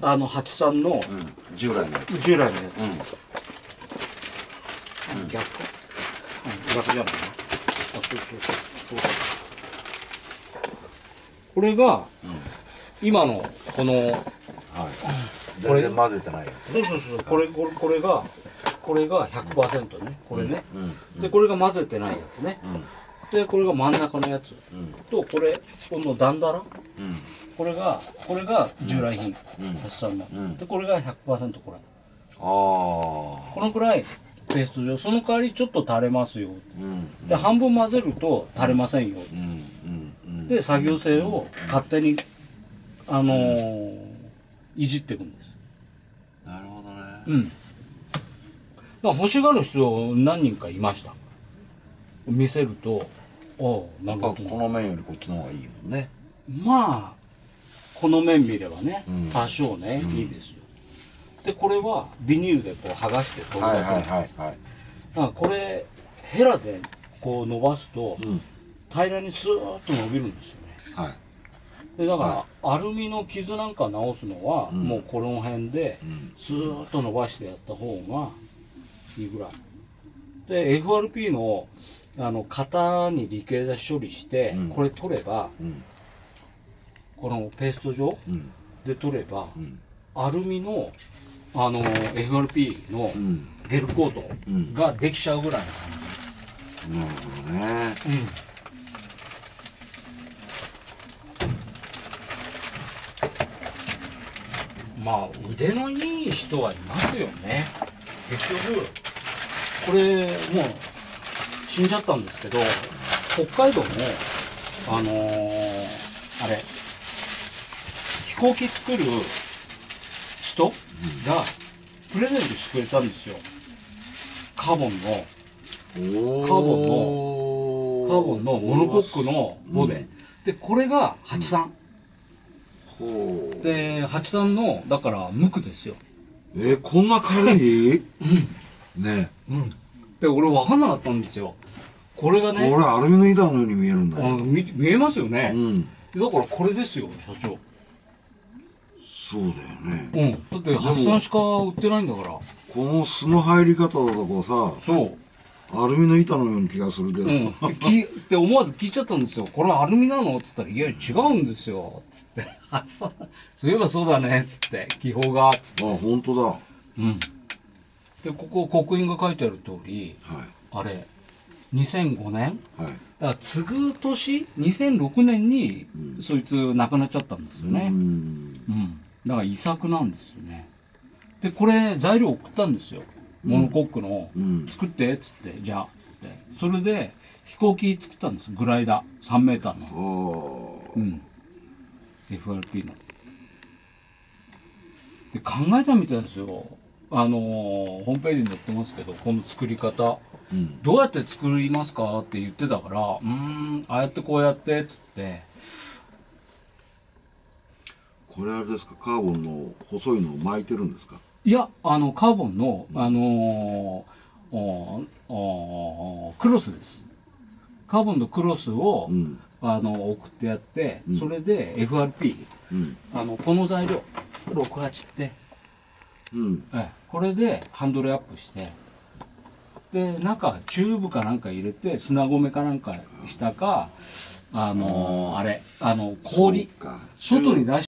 あの83のうん。従来のやつ。従来のやつ、うん。逆。か、うん、逆じゃないなあそうそうそう。そうこれが、今のこのはい。全然混ぜてないやつ。そうそうそう。これこれこれがこれが100%ね。これね、うん。でこれが混ぜてないやつね。うんでこれが真ん中のやつ。うん。とこれこのダンダラうん。これがこれが従来品。うん。発散の、うん。でこれが100%これ。ああこのくらいペースト状その代わりちょっと垂れますよ。うん。で半分混ぜると垂れませんよ。で作業性を勝手にあのーいじっていくんです。なるほどね。うん。だから欲しがる人何人かいました見せるとああなやっぱるほどこの面よりこっちの方がいいもんね。まあこの面見ればね、うん。多少ね、うん。いいですよ。でこれはビニールでこう剥がして取るはいはいだけなんです、はいはい。だからこれヘラでこう伸ばすとうん。平らにスーッと伸びるんですよね。はい。でだから、はアルミの傷なんか直すのは、うん。もうこの辺でうん。スーッと伸ばしてやった方がいいぐらいで FRP のあの型に理系剤処理して、うん。これ取ればうん。このペースト状うん。で取ればうん。アルミのあの FRP のうん。ゲルコートうん。ができちゃうぐらいのなるほどね。感じ、うん。まあ腕のいい人はいますよね。結局これもう死んじゃったんですけど北海道のあのーあれ飛行機作る人がプレゼントしてくれたんですよ。カーボンの。カカーボンの。カーボンのモノコックのボデ、でこれが83、ほう。で83のだから無垢ですよ。えーこんな軽い？ねうんで俺分かんなかったんですよこれがねこれアルミの板のように見えるんだあよ見見えますよね、うんだからこれですよ社長そうだよねうんだって83しか売ってないんだからこの巣の入り方だとこうさそうアルミの板のような気がするけど、うん、きって思わず聞いちゃったんですよ。これアルミなのっつったら、いや、違うんですよ。つって。あ、そう、そういえばそうだね。つって。気泡が。つって。あ本当だはうん。で、ここ、刻印が書いてある通り、いあれ、2005年？はいだから、継ぐ年、2006年に、うんそいつ亡くなっちゃったんですよね。うんうん。だから遺作なんですよね。で、これ、材料送ったんですよ。モノコックの、うん作って、っつって、じゃあ、つって。それで、飛行機作ったんです。グライダー。3メーターの。あうん。FRP の。で、考えたみたいですよ。あのーホームページに載ってますけど、この作り方。あうん。どうやって作りますかって言ってたから、うーん、ああやってこうやって、つって。これあれですか？カーボンの細いのを巻いてるんですか？いや、あの、カーボンの、あのーおおクロスです。カーボンのクロスを、うん。あの、送ってやって、うん。それで FRP、うん。あの、この材料、68って、うん。ええ。これでハンドルアップして、で、中、チューブかなんか入れて、砂込かなんかしたか、あのーあれ、あの、氷、外に出し